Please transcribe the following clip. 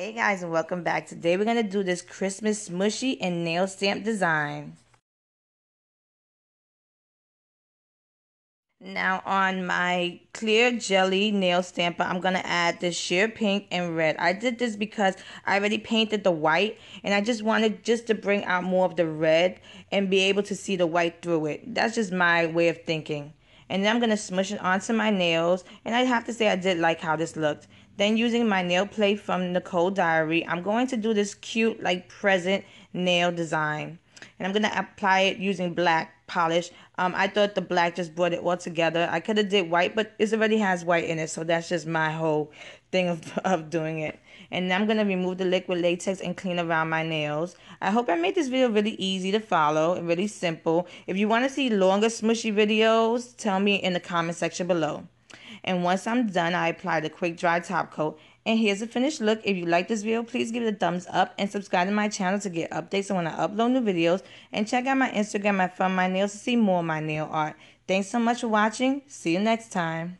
Hey guys and welcome back. Today we're going to do this Christmas smushy and nail stamp design. Now on my clear jelly nail stamper, I'm going to add the sheer pink and red. I did this because I already painted the white and I just wanted just to bring out more of the red and be able to see the white through it. That's just my way of thinking. And then I'm going to smush it onto my nails and I have to say I did like how this looked. Then using my nail plate from Nicole Diary, I'm going to do this cute like present nail design. And I'm to apply it using black polish. Um, I thought the black just brought it all together. I could have did white, but it already has white in it. So that's just my whole thing of, of doing it. And I'm to remove the liquid latex and clean around my nails. I hope I made this video really easy to follow and really simple. If you want to see longer smushy videos, tell me in the comment section below. And once I'm done, I apply the quick dry top coat. And here's the finished look. If you like this video, please give it a thumbs up and subscribe to my channel to get updates on when I upload new videos. And check out my Instagram at Fun My Nails to see more of my nail art. Thanks so much for watching. See you next time.